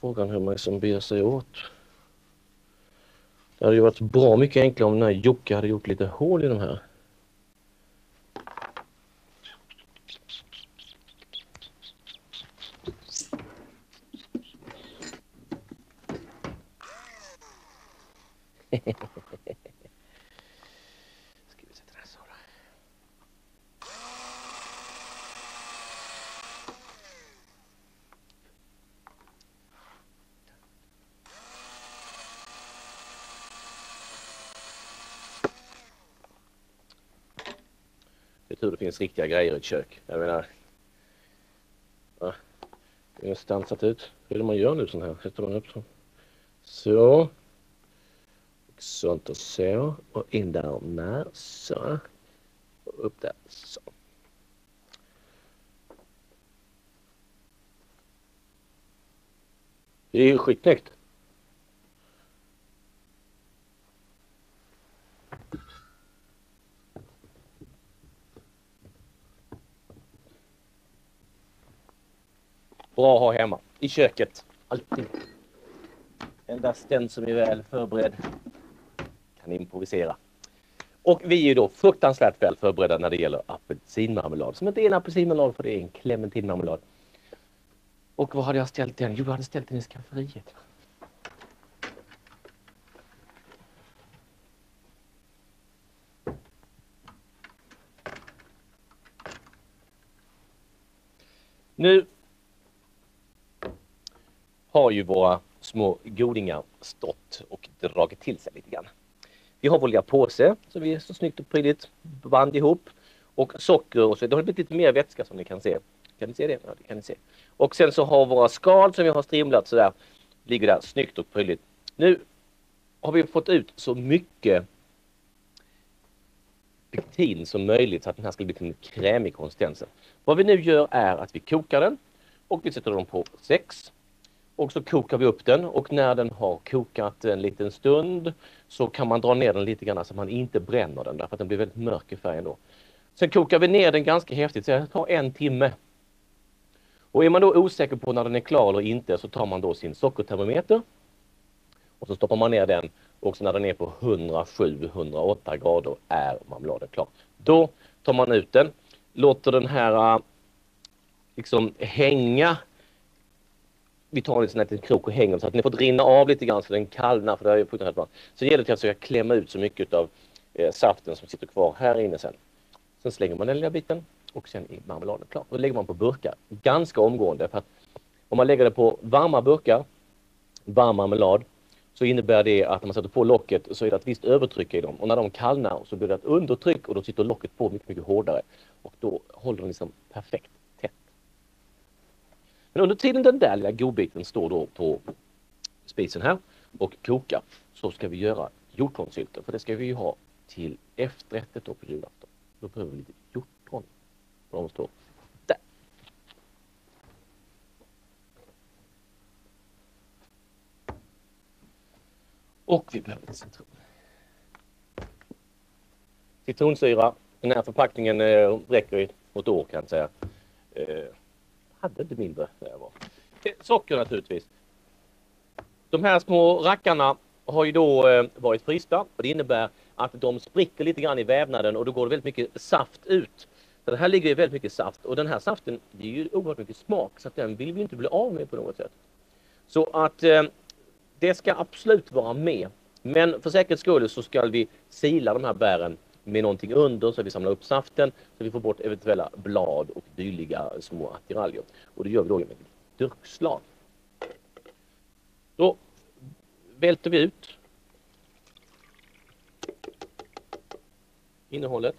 frågan hur man liksom som ber sig åt. Det hade ju varit bra mycket enklare om den här Jocke hade gjort lite hål i de här. Ska vi sätta den här så då. Det är tur det finns riktiga grejer i ett kök. Jag menar. Ja, det är stansat ut. Hur är det man gör nu sån här? Sätter man upp så. Så. Och sånt och så. Och in där och när. Så. Och upp där. Så. Det är ju skitsnyggt. Bra att ha hemma. I köket. Alltid. Endast den som är väl förberedd kan improvisera. Och vi är ju då fruktansvärt väl förberedda när det gäller apelsinmarmelad. Som inte är en apelsinmarmelad för det är en clementinmarmelad. Och vad hade jag ställt den? Jo, jag hade ställt den i skafferiet. Nu har ju våra små godingar stått och dragit till sig lite grann. Vi har vår lilla påse som vi så snyggt och prydligt band ihop och socker och så. Det har blivit lite mer vätska som ni kan se. Kan ni se det? Ja, det kan ni se. Och sen så har våra skal som vi har strimlat sådär ligger där snyggt och prydligt. Nu har vi fått ut så mycket pektin som möjligt så att den här ska bli en krämig konsistens. Vad vi nu gör är att vi kokar den och vi sätter den på 6 och så kokar vi upp den och när den har kokat en liten stund så kan man dra ner den lite grann så man inte bränner den därför att den blir väldigt mörk i färgen då. Sen kokar vi ner den ganska häftigt, så det tar en timme. Och är man då osäker på när den är klar eller inte så tar man då sin sockertermometer och så stoppar man ner den och så när den är på 107-108 grader är marmeladen klar. Då tar man ut den, låter den här ah, liksom hänga vi tar en sån här liten krok och hänger så att den får rinna av lite grann så den kallnar för det är ju fruktansvärt varmt. Så gäller det att försöka klämma ut så mycket av eh, saften som sitter kvar här inne sen. Sen slänger man den lilla biten och sen är marmeladen klar. Då lägger man på burkar ganska omgående för att om man lägger det på varma burkar, varm marmelad, så innebär det att när man sätter på locket så är det ett visst övertryck i dem och när de kallnar så blir det ett undertryck och då sitter locket på mycket, mycket hårdare och då håller den liksom perfekt men under tiden den där lilla godbiten står då på spisen här och kokar så ska vi göra hjortronsylten för det ska vi ju ha till efterrättet då på julafton. Då behöver vi lite hjortron. De står där. Och vi behöver lite citron. Citronsyra. Den här förpackningen eh, räcker i ett år kan jag säga. Eh, hade inte mindre när jag var. Eh, socker naturligtvis. De här små rackarna har ju då eh, varit frysta och det innebär att de spricker lite grann i vävnaden och då går det väldigt mycket saft ut. Så det här ligger ju väldigt mycket saft och den här saften det är ju oerhört mycket smak så att den vill vi inte bli av med på något sätt. Så att eh, det ska absolut vara med. Men för säkerhets skull så ska vi sila de här bären med någonting under så att vi samlar upp saften så vi får bort eventuella blad och dylika små attiraljer. Och det gör vi då med durkslag. Då välter vi ut innehållet.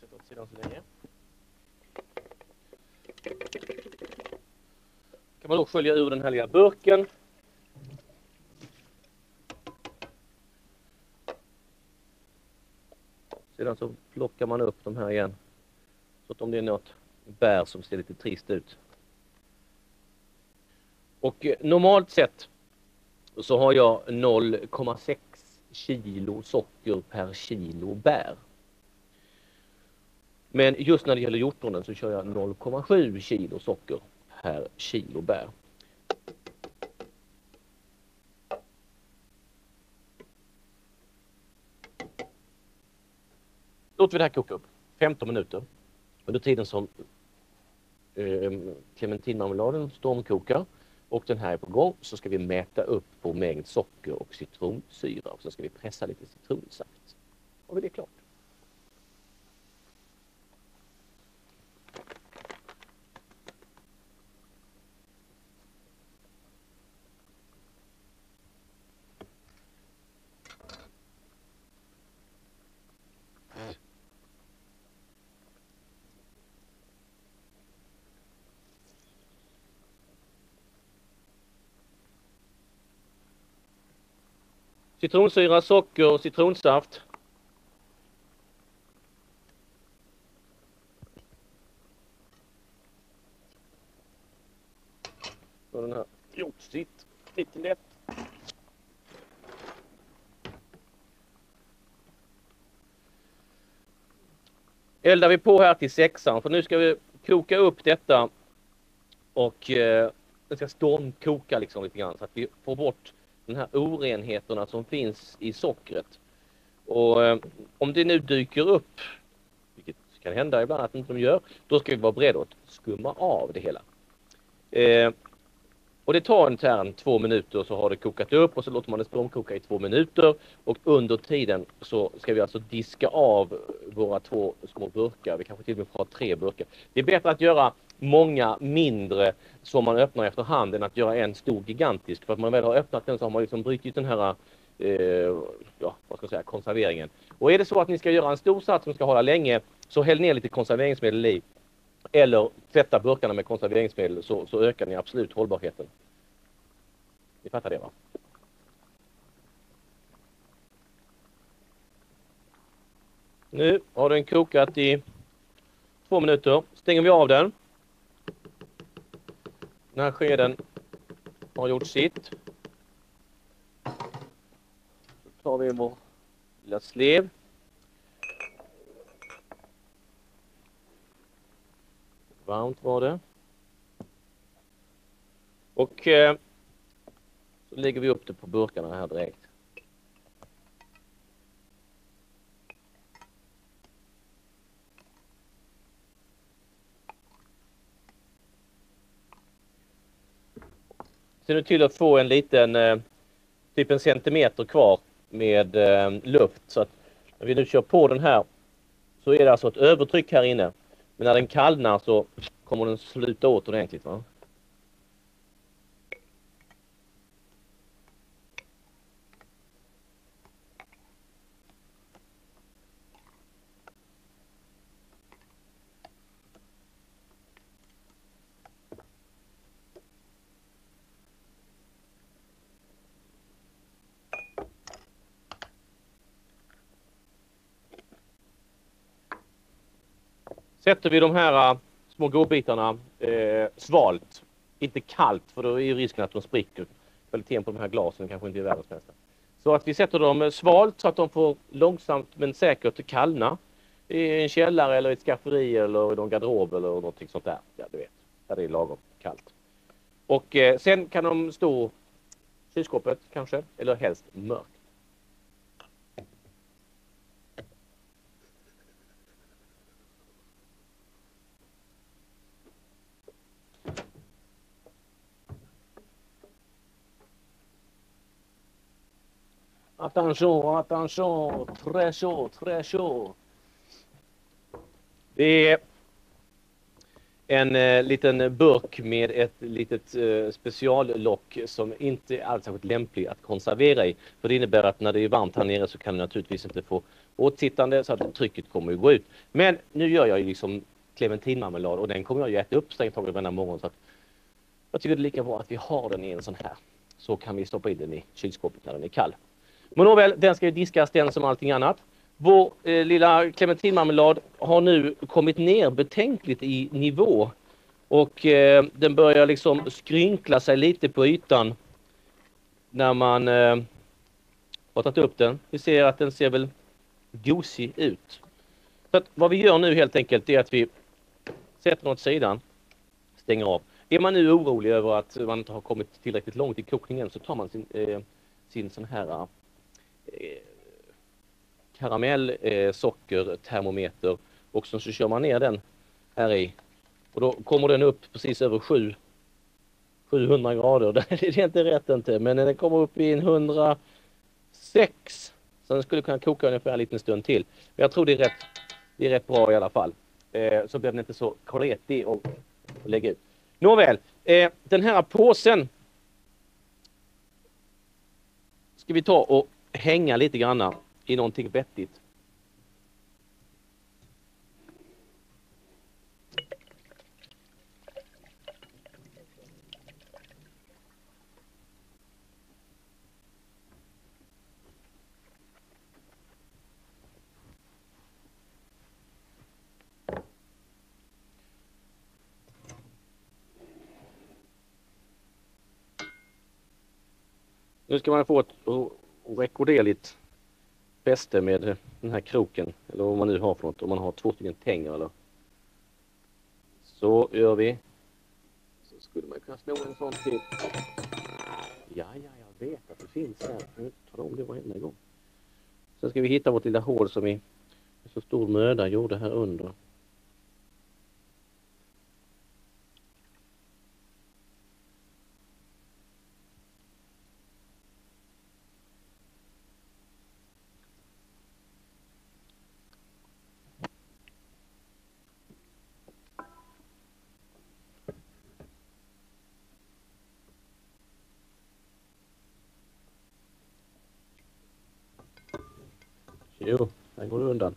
Sätta åt sidan så länge. kan man då skölja ur den här lilla burken Sedan så plockar man upp de här igen. Så att om det är något bär som ser lite trist ut. Och eh, normalt sett så har jag 0,6 kilo socker per kilo bär. Men just när det gäller hjortronen så kör jag 0,7 kilo socker per kilo bär. Låter vi det här koka upp 15 minuter. Under tiden som eh, clementinmarmeladen stormkokar och den här är på gång så ska vi mäta upp på mängd socker och citronsyra och så ska vi pressa lite citronsaft. Och det är klart. Citronsyra, socker och citronsaft. Så den här gjort sitt lite lätt. Eldar vi på här till sexan för nu ska vi koka upp detta och eh, det ska stormkoka liksom lite grann så att vi får bort de här orenheterna som finns i sockret. Och eh, om det nu dyker upp, vilket kan hända ibland att inte de gör, då ska vi vara beredda att skumma av det hela. Eh, och det tar en tärn två minuter så har det kokat upp och så låter man det stormkoka i två minuter och under tiden så ska vi alltså diska av våra två små burkar. Vi kanske till och med får ha tre burkar. Det är bättre att göra många mindre som man öppnar efterhand än att göra en stor gigantisk. För att man väl har öppnat den så har man liksom brutit den här eh, ja, vad ska jag säga, konserveringen. Och är det så att ni ska göra en stor sats som ska hålla länge så häll ner lite konserveringsmedel i. Eller tvätta burkarna med konserveringsmedel så, så ökar ni absolut hållbarheten. Ni fattar det va? Nu har den kokat i två minuter. Stänger vi av den. Den här skeden har gjort sitt. Så tar vi vår lilla slev. Varmt var det. Och eh, så lägger vi upp det på burkarna här direkt. Se nu till att få en liten, eh, typ en centimeter kvar med eh, luft. Så att när vi nu kör på den här så är det alltså ett övertryck här inne. Men när den kallnar så kommer den sluta åt ordentligt. Va? Sätter vi de här äh, små godbitarna eh, svalt, inte kallt för då är ju risken att de spricker. Kvaliteten på de här glasen kanske inte är världens bästa. Så att vi sätter dem äh, svalt så att de får långsamt men säkert kallna i en källare eller i ett skafferi eller i någon garderob eller någonting sånt där. Ja, du vet, där det är lagom kallt. Och eh, sen kan de stå i kylskåpet kanske, eller helst mörkt. Attention, attention, très chaud, très chaud. Det är en eh, liten burk med ett litet eh, speciallock som inte är alls särskilt lämplig att konservera i. För det innebär att när det är varmt här nere så kan du naturligtvis inte få åtsittande så att trycket kommer att gå ut. Men nu gör jag ju liksom clementinmarmelad och den kommer jag ju äta upp strängt taget varenda morgon. Så att jag tycker det är lika bra att vi har den i en sån här. Så kan vi stoppa in den i kylskåpet när den är kall. Men nåväl, den ska ju diskas den som allting annat. Vår eh, lilla clementinmarmelad har nu kommit ner betänkligt i nivå och eh, den börjar liksom skrynkla sig lite på ytan när man eh, har tagit upp den. Vi ser att den ser väl gosig ut. Så att vad vi gör nu helt enkelt är att vi sätter den åt sidan, stänger av. Är man nu orolig över att man inte har kommit tillräckligt långt i kokningen så tar man sin, eh, sin sån här eh, Eh, karamell, eh, socker, termometer och så, så kör man ner den här i. Och då kommer den upp precis över 7 700 grader. Det är inte rätt inte, men den kommer upp i en 106. Så den skulle kunna koka ungefär en liten stund till. Men jag tror det är rätt, det är rätt bra i alla fall. Eh, så blir den inte så kletig och lägga ut. Nåväl, eh, den här påsen ska vi ta och hänga lite granna i någonting vettigt. Nu ska man få ett rekorderligt fäste med den här kroken eller vad man nu har för något. Om man har två stycken tänger eller så gör vi. Så skulle man kunna sno en sån till. Ja, ja, jag vet att det finns här. Jag tar om det varenda gång. Sen ska vi hitta vårt lilla hål som vi med så stor möda gjorde här under. Jo, den går undan.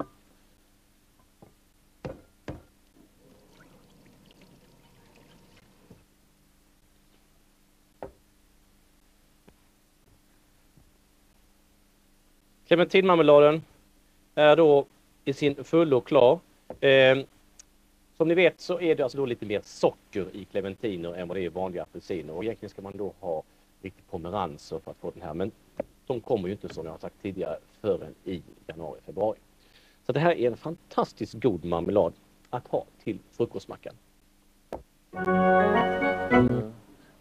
Clementinmarmeladen är då i sin fullo klar. Eh, som ni vet så är det alltså då lite mer socker i clementiner än vad det är i vanliga apelsiner och egentligen ska man då ha lite pomeranser för att få den här men de kommer ju inte som jag har sagt tidigare förrän i januari, februari. Så det här är en fantastiskt god marmelad att ha till frukostmackan.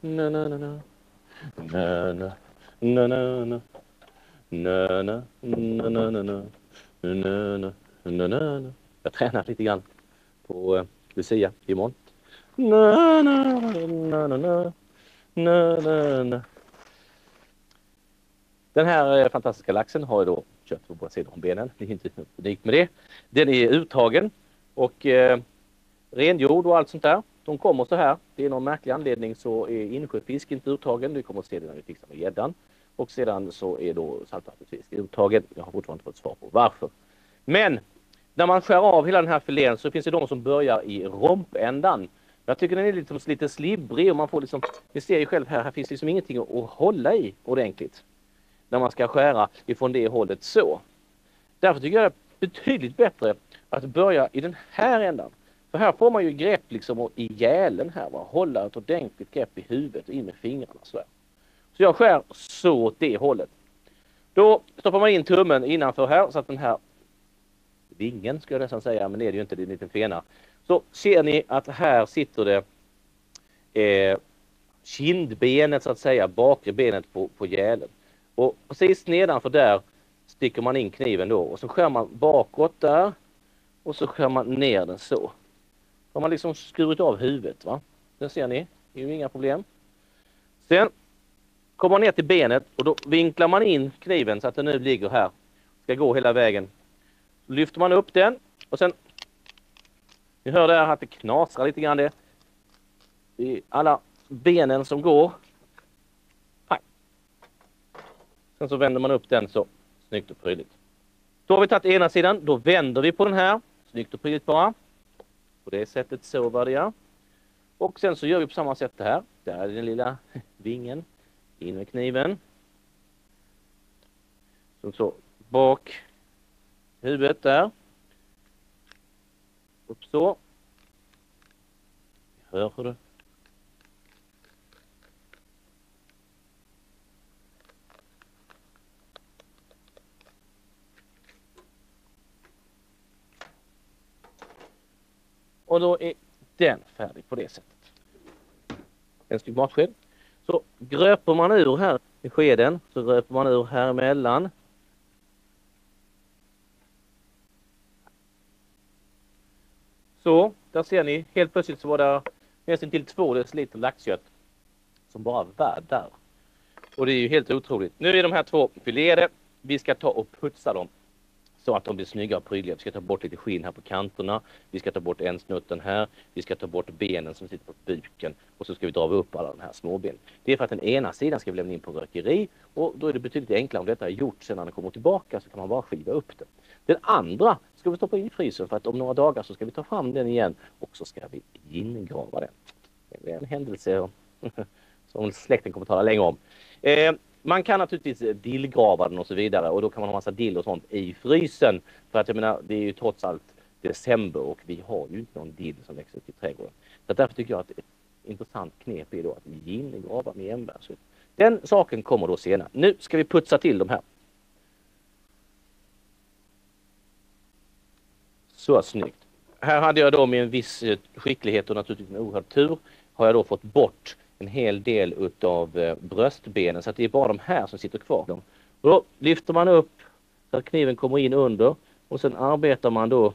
Na, na, na, na. Na, na, na, na, na. Na, na, na, na, na, na. Na, na, na. Jag tränar lite grann på eh, Lucia imorgon. Na, na, na, na, na. Na, na, na. Den här eh, fantastiska laxen har då köpt på båda sidor om benen. Det är inte unikt med det. Den är uttagen och eh, rengjord och allt sånt där. De kommer så här. Det är någon märklig anledning så är insjöfisk inte uttagen. Du kommer att se det när vi fixar med gäddan. Och sedan så är då saltvattenfisk uttagen. Jag har fortfarande inte fått svar på varför. Men när man skär av hela den här filén så finns det de som börjar i rompändan. Jag tycker den är lite, lite slibbrig och man får liksom, ni ser ju själv här, här finns liksom ingenting att hålla i ordentligt när man ska skära ifrån det hållet så. Därför tycker jag det är betydligt bättre att börja i den här ändan. För här får man ju grepp liksom i gälen här, va? hålla ett ordentligt grepp i huvudet och in med fingrarna så, så jag skär så åt det hållet. Då stoppar man in tummen innanför här så att den här vingen skulle jag nästan säga, men det är det ju inte, det är en liten fena. Så ser ni att här sitter det eh, kindbenet så att säga, bakre benet på, på gälen. Och precis nedanför där sticker man in kniven då och så skär man bakåt där och så skär man ner den så. Då har man liksom skurit av huvudet. Va? Det ser ni, det är ju inga problem. Sen kommer man ner till benet och då vinklar man in kniven så att den nu ligger här. Ska gå hela vägen. Så lyfter man upp den och sen ni hör där att det knasar lite grann det. I alla benen som går Sen så vänder man upp den så. Snyggt och prydligt. Då har vi tagit ena sidan. Då vänder vi på den här. Snyggt och prydligt bara. På det sättet så var det ja. Och sen så gör vi på samma sätt det här. Där är den lilla vingen. In med kniven. Som så bak huvudet där. Upp så. Hör hur det Och då är den färdig på det sättet. En styck matsked. Så gröper man ur här i skeden, så gröper man ur här emellan. Så, där ser ni. Helt plötsligt så var det nästan till två deciliter laxkött som bara var där. Och det är ju helt otroligt. Nu är de här två filéade. Vi ska ta och putsa dem så att de blir snygga och prydliga. Vi ska ta bort lite skinn här på kanterna. Vi ska ta bort en snutten här. Vi ska ta bort benen som sitter på buken och så ska vi dra upp alla de här småbenen. Det är för att den ena sidan ska vi lämna in på rökeri och då är det betydligt enklare om detta är gjort sen när den kommer tillbaka så kan man bara skiva upp det. Den andra ska vi stoppa in i frysen för att om några dagar så ska vi ta fram den igen och så ska vi ingrava den. Det är en händelse som släkten kommer att tala länge om. Eh, man kan naturligtvis eh, dillgrava den och så vidare och då kan man ha massa dill och sånt i frysen. För att jag menar, det är ju trots allt december och vi har ju inte någon dill som växer upp i trädgården. Så därför tycker jag att ett intressant knep är då att gingrava med enbärssylt. Den saken kommer då senare. Nu ska vi putsa till de här. Så snyggt. Här hade jag då med en viss eh, skicklighet och naturligtvis en oerhörd tur har jag då fått bort en hel del utav eh, bröstbenen så att det är bara de här som sitter kvar. Då lyfter man upp så att kniven kommer in under och sen arbetar man då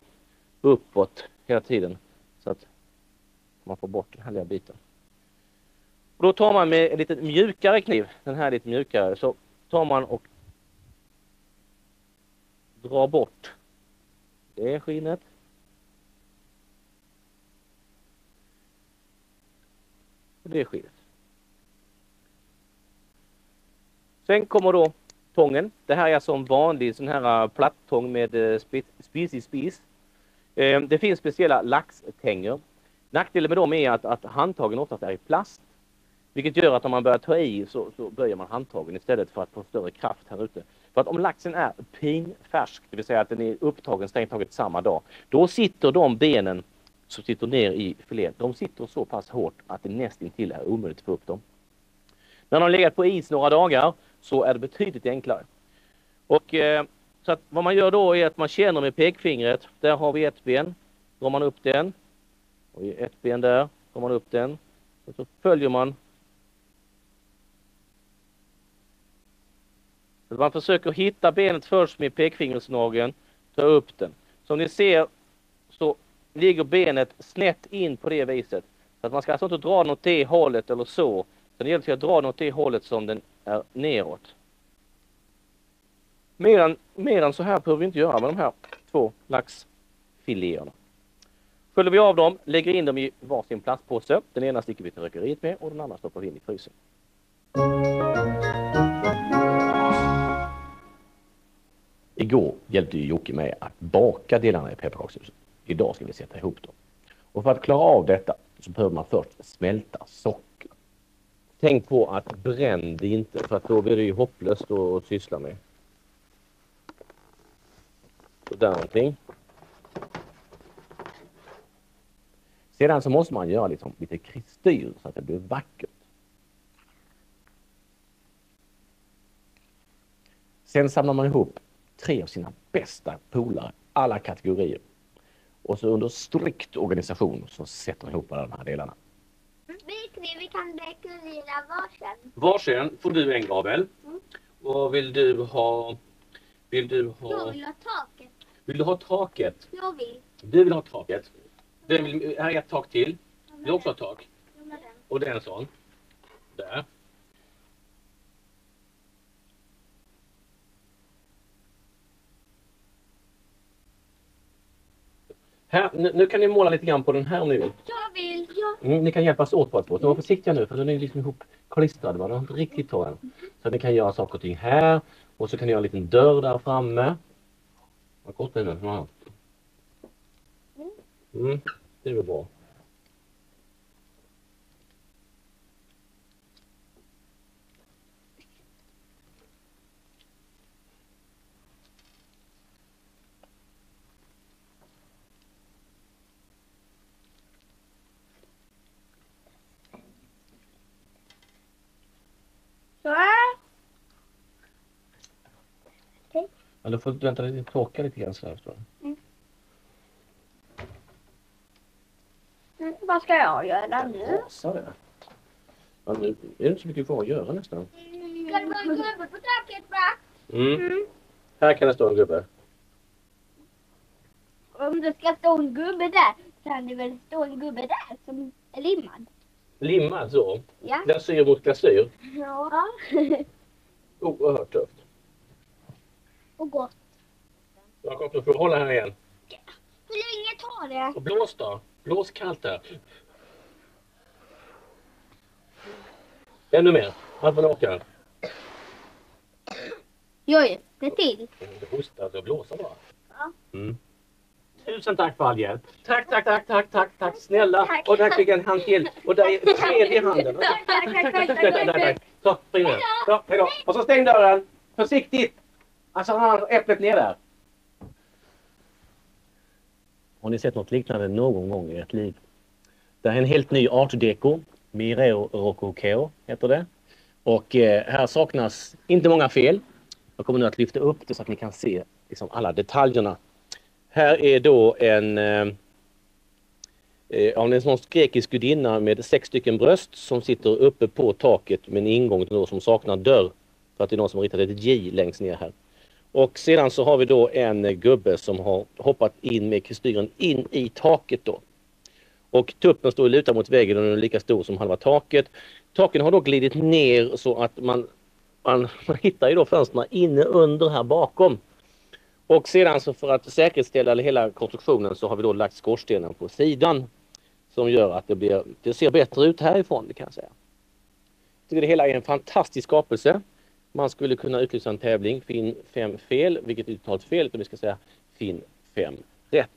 uppåt hela tiden så att man får bort den här lilla biten. Och då tar man med en lite mjukare kniv, den här lite mjukare, så tar man och drar bort det skinnet. Och det skinnet. Sen kommer då tången. Det här är alltså en vanlig sån här äh, plattång med äh, spis i spis. Ehm, det finns speciella laxtänger. Nackdelen med dem är att, att handtagen oftast är i plast. Vilket gör att om man börjar ta i så, så böjer man handtagen istället för att få större kraft här ute. För att om laxen är pinfärsk, det vill säga att den är upptagen strängt taget samma dag, då sitter de benen som sitter ner i filén, de sitter så pass hårt att det nästintill är omöjligt att få upp dem. När de har legat på is några dagar så är det betydligt enklare. Och eh, så att vad man gör då är att man känner med pekfingret, där har vi ett ben, drar man upp den, och ett ben där, drar man upp den, och så följer man Man försöker hitta benet först med pekfingersnageln, ta upp den. Som ni ser så ligger benet snett in på det viset. Så att man ska alltså inte dra den åt det hållet eller så. Utan det gäller att dra den åt det hållet som den är neråt. Mer än, mer än så här behöver vi inte göra med de här två laxfiléerna. Sköljer vi av dem, lägger in dem i varsin plastpåse. Den ena sticker vi till rökeriet med och den andra stoppar vi in i frysen. Igår hjälpte ju Jocke mig att baka delarna i pepparkakshuset. Idag ska vi sätta ihop dem. Och för att klara av detta så behöver man först smälta socker. Tänk på att bränn det inte för att då blir det ju hopplöst att syssla med. Sådär någonting. Sedan så måste man göra liksom lite kristyr så att det blir vackert. Sen samlar man ihop tre av sina bästa polare, alla kategorier. Och så under strikt organisation så sätter man ihop alla de här delarna. Vi vi kan dekorera varsin. Varsin får du en Gabriel. Mm. Och vill du ha... Vill du ha... Jag vill ha taket. Vill du ha taket? Jag vill. Du vill ha taket. Den vill, här är ett tak till. Vill du också ha tak? Och det är en sån. Där. Här, nu, nu, kan ni måla lite grann på den här om ni vill. Vill. jag. Mm, ni kan hjälpas åt på ett Så var försiktiga nu för den är liksom ihopklistrad. Den har inte riktigt tagit den. Så ni kan göra saker och ting här. Och så kan ni göra en liten dörr där framme. Vad kort är? Mm, det är väl bra. Ja, du får vänta lite, torka lite grann sådär. Mm. Mm, vad ska jag göra nu? Passa det. Ja, nu är det inte så mycket kvar att göra nästan. Ska det vara en gubbe på taket va? Mm. mm. Här kan det stå en gubbe. Om det ska stå en gubbe där, kan det väl stå en gubbe där som är limmad. Limmad så. Ja. Glasyr mot glasyr. Ja. Oerhört tufft. Och gott. Jakob, du får hålla här igen. Hur länge tar det? Och blås då. Blås kallt här. Ännu mer. Allt vad orkar. Oj, det till. Du hostar och blåsa bara. Ja. Mm. Tusen tack för all hjälp. Tack, tack, tack, tack, tack, tack snälla. Tack. Och där fick en hand till. Och där är tredje handen. Tack, tack, tack, tack, tack, tack, tack, tack. Så, spring nu. Så, hejdå. Och så stäng dörren. Försiktigt. Alltså han har äpplet ner där. Har ni sett något liknande någon gång i ert liv? Det här är en helt ny art deco. Mireo Rococo heter det. Och eh, här saknas inte många fel. Jag kommer nu att lyfta upp det så att ni kan se liksom, alla detaljerna. Här är då en eh, eh om det är en sån grekisk gudinna med sex stycken bröst som sitter uppe på taket med en ingång då som saknar dörr. För att det är någon som har ritat ett J längst ner här. Och sedan så har vi då en gubbe som har hoppat in med kristyren in i taket då. Och tuppen står lutad mot väggen och den är lika stor som halva taket. Taken har då glidit ner så att man, man, man hittar ju då fönstren inne under här bakom. Och sedan så för att säkerställa hela konstruktionen så har vi då lagt skorstenen på sidan. Som gör att det, blir, det ser bättre ut härifrån det kan jag säga. Jag tycker det hela är en fantastisk skapelse. Man skulle kunna utlysa en tävling, finn fem fel, vilket är totalt fel, utan vi ska säga finn fem rätt.